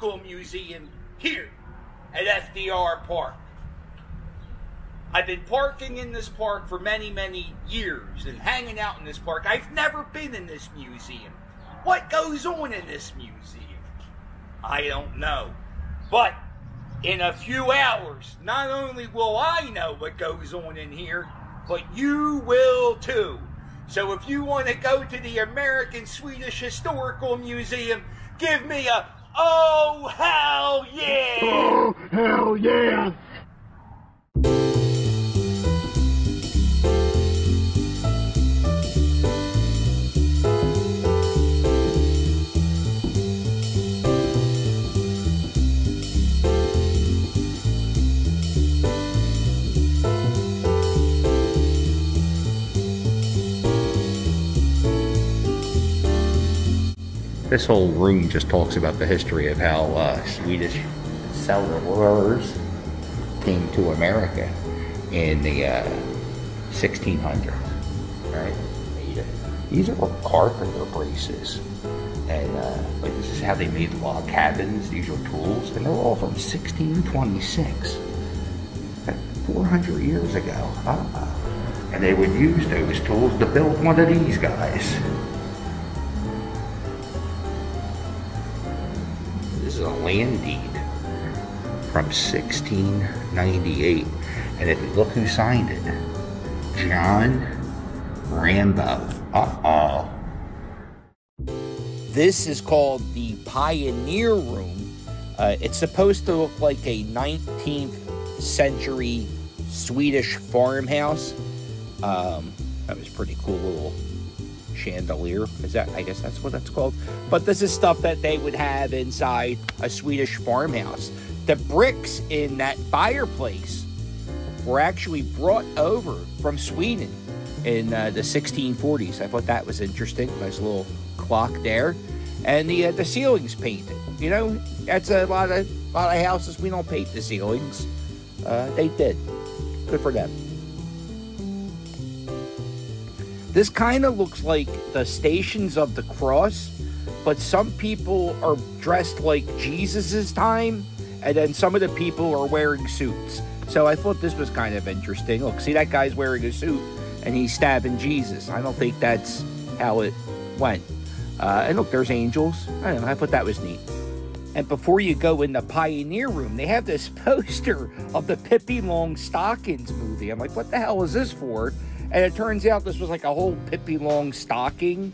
Historical Museum here at FDR Park. I've been parking in this park for many, many years and hanging out in this park. I've never been in this museum. What goes on in this museum? I don't know. But in a few hours, not only will I know what goes on in here, but you will too. So if you want to go to the American Swedish Historical Museum, give me a oh hell yeah! Oh, hell yeah! This whole room just talks about the history of how uh, Swedish settlers came to America in the uh, 1600s, right? These are carpenter braces, and uh, like this is how they made log cabins. These are tools, and they're all from 1626, 400 years ago. Uh-uh. And they would use those tools to build one of these guys. Is a land deed from 1698. And if you look who signed it, John Rambo. Uh-oh. This is called the Pioneer Room. Uh, it's supposed to look like a 19th century Swedish farmhouse. Um, that was pretty cool little chandelier. Is that? I guess that's what that's called. But this is stuff that they would have inside a Swedish farmhouse. The bricks in that fireplace were actually brought over from Sweden in uh, the 1640s. I thought that was interesting. Nice little clock there, and the uh, the ceilings painted. You know, that's a lot of lot of houses we don't paint the ceilings. Uh, they did. Good for them. This kind of looks like the Stations of the Cross, but some people are dressed like Jesus's time, and then some of the people are wearing suits. So I thought this was kind of interesting. Look, see that guy's wearing a suit and he's stabbing Jesus. I don't think that's how it went. Uh, and look, there's angels. I don't know. I thought that was neat. And before you go in the Pioneer Room, they have this poster of the Pippi Longstockings movie. I'm like, what the hell is this for? And it turns out this was like a whole Pippi Longstocking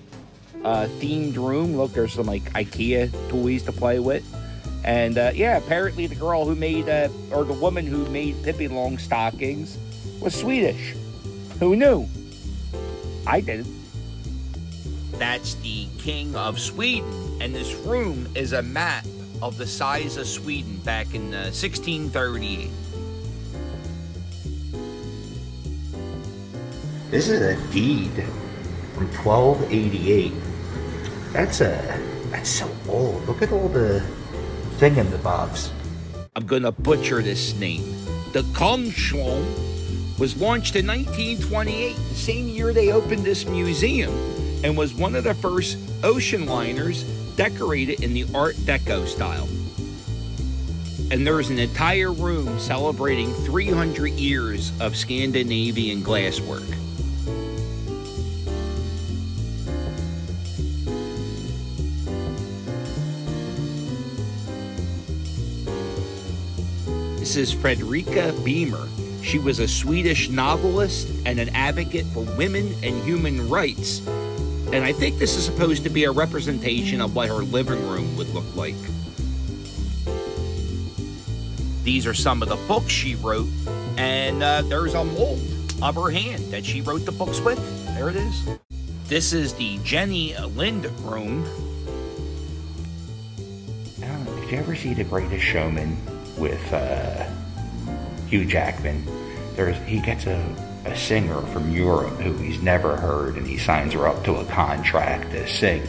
uh, themed room. Look, there's some like IKEA toys to play with. And uh, yeah, apparently the girl who made, uh, or the woman who made Pippi Longstockings was Swedish. Who knew? I didn't. That's the King of Sweden, and this room is a map of the size of Sweden back in uh, 1638. This is a deed from 1288. That's a that's so old. Look at all the thingamabobs. I'm gonna butcher this name. The Kongshong was launched in 1928, the same year they opened this museum, and was one of the first ocean liners decorated in the Art Deco style. And there's an entire room celebrating 300 years of Scandinavian glasswork. This is Fredrika Bremer. She was a Swedish novelist and an advocate for women and human rights. And I think this is supposed to be a representation of what her living room would look like. These are some of the books she wrote, and uh, there's a mold of her hand that she wrote the books with. There it is. This is the Jenny Lind room. did you ever see The Greatest Showman? With uh, Hugh Jackman. There's he gets a, a singer from Europe who he's never heard, and he signs her up to a contract to sing.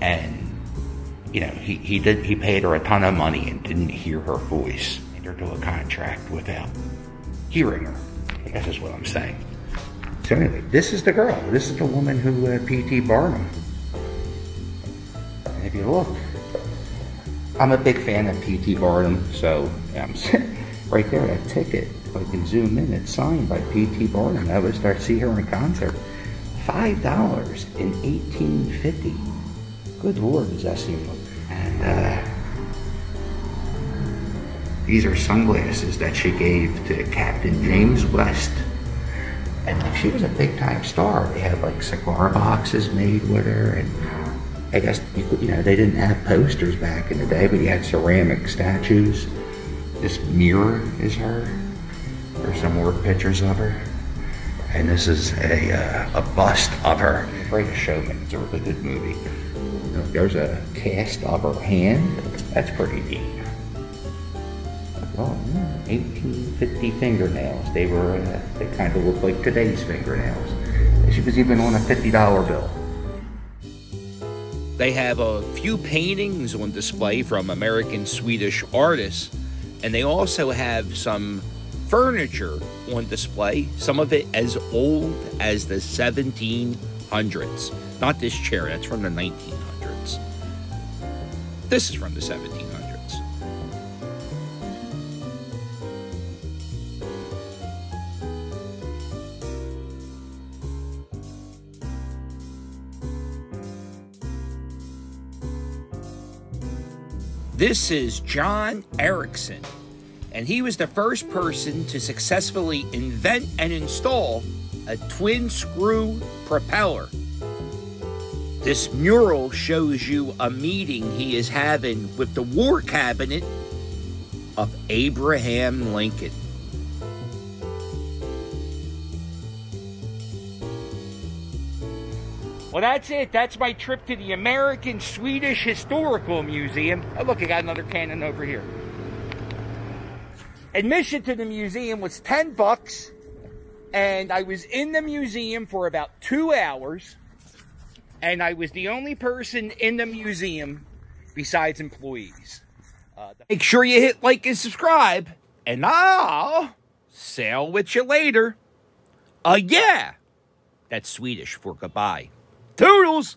And you know, he, he did he paid her a ton of money and didn't hear her voice. Made her to a contract without hearing her. I guess is what I'm saying. So anyway, this is the girl. This is the woman who uh, P.T. Barnum. And if you look, I'm a big fan of P.T. Barnum, so I'm right there, that ticket. I can zoom in, it's signed by P.T. Barnum. That was to see her in concert. $5 in 1850. Good Lord, does that seem And uh, these are sunglasses that she gave to Captain James West. And like, she was a big time star. They had like cigar boxes made with her and I guess you, you know they didn't have posters back in the day, but you had ceramic statues. This mirror is her. There's some more pictures of her, and this is a uh, a bust of her. Greatest Showman. It's a really good movie. There's a cast of her hand. That's pretty neat. Oh, 1850 fingernails. They were, uh, they kind of look like today's fingernails. She was even on a $50 bill. They have a few paintings on display from American Swedish artists, and they also have some furniture on display, some of it as old as the 1700s. Not this chair, that's from the 1900s. This is from the 1700s. This is John Ericsson, and he was the first person to successfully invent and install a twin screw propeller. This mural shows you a meeting he is having with the War Cabinet of Abraham Lincoln. Well, that's it. That's my trip to the American Swedish Historical Museum. Oh, look, I got another cannon over here. Admission to the museum was 10 bucks, and I was in the museum for about two hours, and I was the only person in the museum besides employees. Uh, make sure you hit like and subscribe, and I'll sail with you later. Uh, yeah, that's Swedish for goodbye. Toodles!